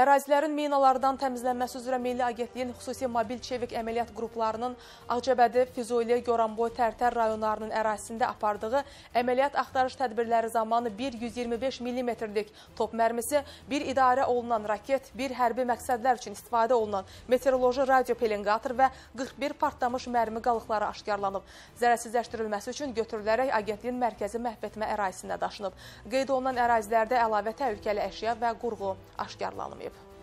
Ərazilərin minalardan təmizlənməsi üzrə Milli Agentliyin xüsusi mobil çevik əməliyyat qruplarının Ağcabədi, Füzuli, Goranboy, Tərtər rayonlarının ərazisində apardığı əməliyyat axtarış tədbirləri zamanı bir 125 mm-lik top mərmisi, bir idarə olunan raket, bir hərbi məqsədlər üçün istifadə olunan meteoroloji radiopelengator və 41 partlamış mərmi qalıqları aşkarlanıb. Zərərsizləşdirilməsi üçün götürülərək agentliyin mərkəzi məhv etmə ərazisində daşınıb. Qeyd olunan ərazilərdə əlavə təhlükəli əşya və qurğu aşkarlanıb. escape.